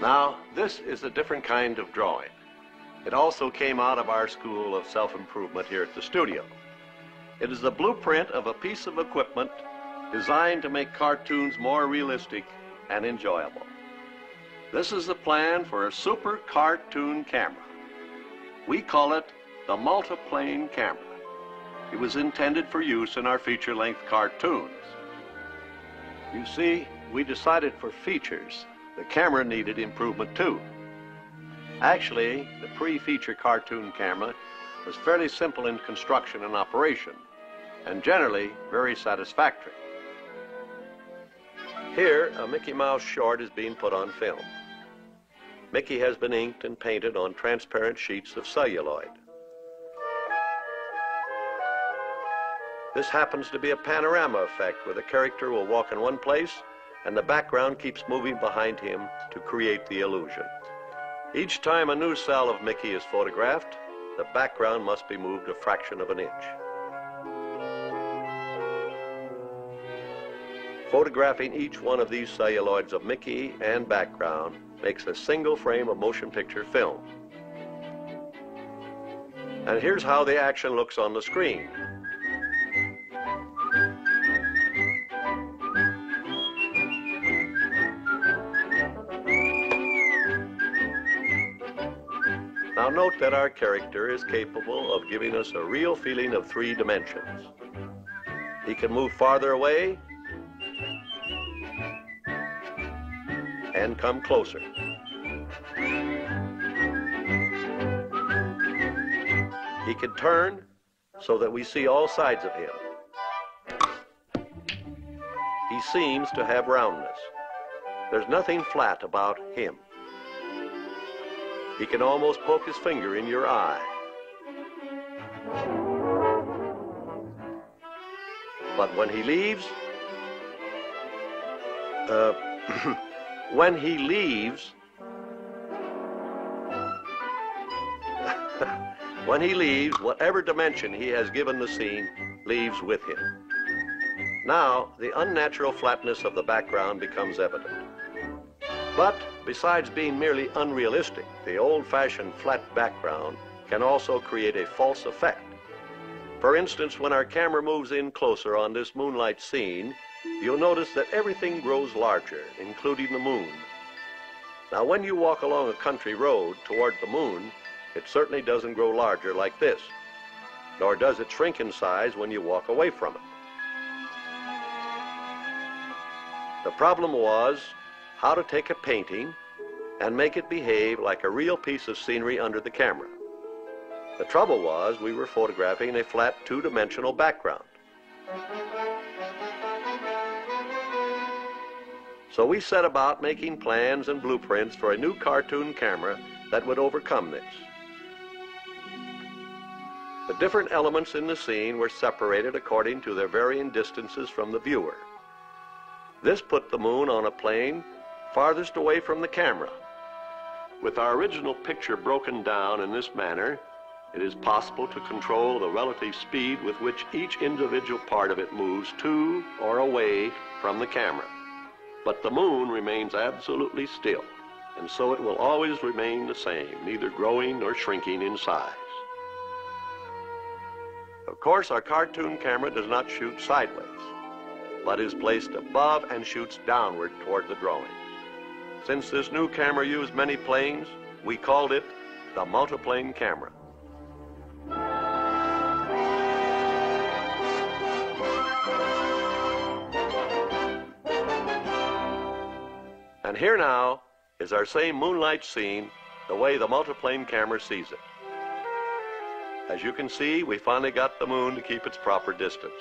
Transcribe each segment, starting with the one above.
Now, this is a different kind of drawing. It also came out of our school of self-improvement here at the studio. It is the blueprint of a piece of equipment designed to make cartoons more realistic and enjoyable. This is the plan for a super cartoon camera. We call it the multiplane camera. It was intended for use in our feature-length cartoons. You see, we decided for features, the camera needed improvement too. Actually, the pre-feature cartoon camera was fairly simple in construction and operation, and generally very satisfactory. Here, a Mickey Mouse short is being put on film. Mickey has been inked and painted on transparent sheets of celluloid. This happens to be a panorama effect where the character will walk in one place and the background keeps moving behind him to create the illusion. Each time a new cel of Mickey is photographed, the background must be moved a fraction of an inch. Photographing each one of these celluloids of Mickey and background makes a single frame of motion picture film. And here's how the action looks on the screen. Now note that our character is capable of giving us a real feeling of three dimensions. He can move farther away and come closer. He can turn so that we see all sides of him. He seems to have roundness. There's nothing flat about him. He can almost poke his finger in your eye. But when he leaves, uh, when he leaves, when he leaves, whatever dimension he has given the scene leaves with him. Now, the unnatural flatness of the background becomes evident. But besides being merely unrealistic, the old-fashioned flat background can also create a false effect. For instance, when our camera moves in closer on this moonlight scene, you'll notice that everything grows larger, including the moon. Now, when you walk along a country road toward the moon, it certainly doesn't grow larger like this, nor does it shrink in size when you walk away from it. The problem was how to take a painting and make it behave like a real piece of scenery under the camera. The trouble was we were photographing a flat two-dimensional background. So we set about making plans and blueprints for a new cartoon camera that would overcome this. The different elements in the scene were separated according to their varying distances from the viewer. This put the moon on a plane farthest away from the camera. With our original picture broken down in this manner, it is possible to control the relative speed with which each individual part of it moves to or away from the camera. But the moon remains absolutely still, and so it will always remain the same, neither growing nor shrinking in size. Of course, our cartoon camera does not shoot sideways, but is placed above and shoots downward toward the drawing. Since this new camera used many planes, we called it the multiplane camera. And here now is our same moonlight scene the way the multiplane camera sees it. As you can see, we finally got the moon to keep its proper distance.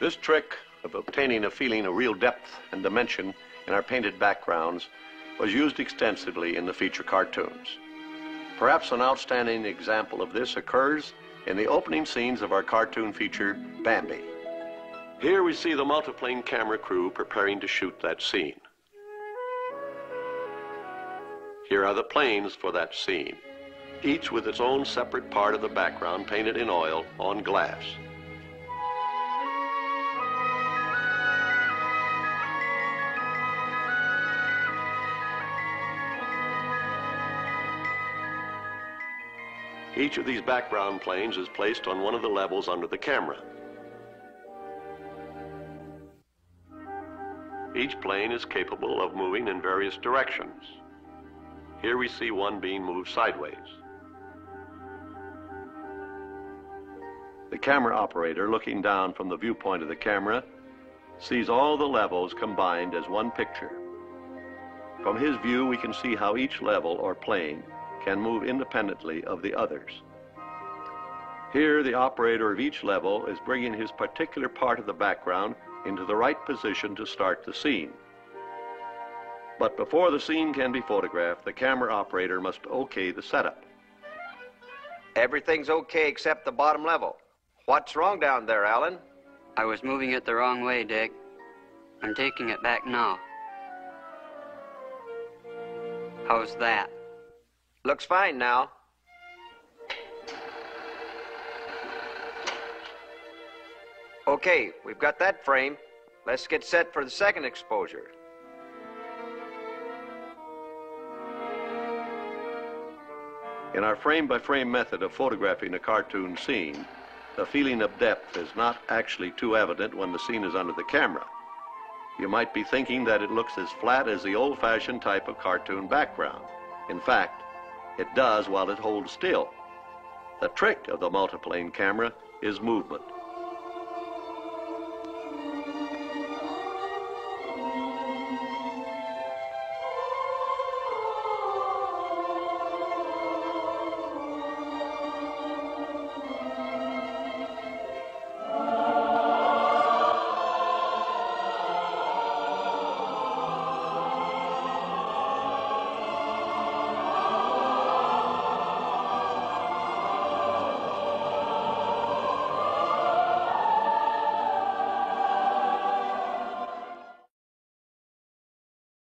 This trick of obtaining a feeling of real depth and dimension in our painted backgrounds was used extensively in the feature cartoons. Perhaps an outstanding example of this occurs in the opening scenes of our cartoon feature, Bambi. Here we see the multiplane camera crew preparing to shoot that scene. Here are the planes for that scene, each with its own separate part of the background painted in oil on glass. Each of these background planes is placed on one of the levels under the camera. Each plane is capable of moving in various directions. Here we see one being moved sideways. The camera operator, looking down from the viewpoint of the camera, sees all the levels combined as one picture. From his view, we can see how each level or plane can move independently of the others. Here, the operator of each level is bringing his particular part of the background into the right position to start the scene. But before the scene can be photographed, the camera operator must okay the setup. Everything's okay except the bottom level. What's wrong down there, Alan? I was moving it the wrong way, Dick. I'm taking it back now. How's that? Looks fine now. Okay, we've got that frame. Let's get set for the second exposure. In our frame-by-frame method of photographing a cartoon scene, the feeling of depth is not actually too evident when the scene is under the camera. You might be thinking that it looks as flat as the old-fashioned type of cartoon background. In fact, it does while it holds still. The trick of the multiplane camera is movement.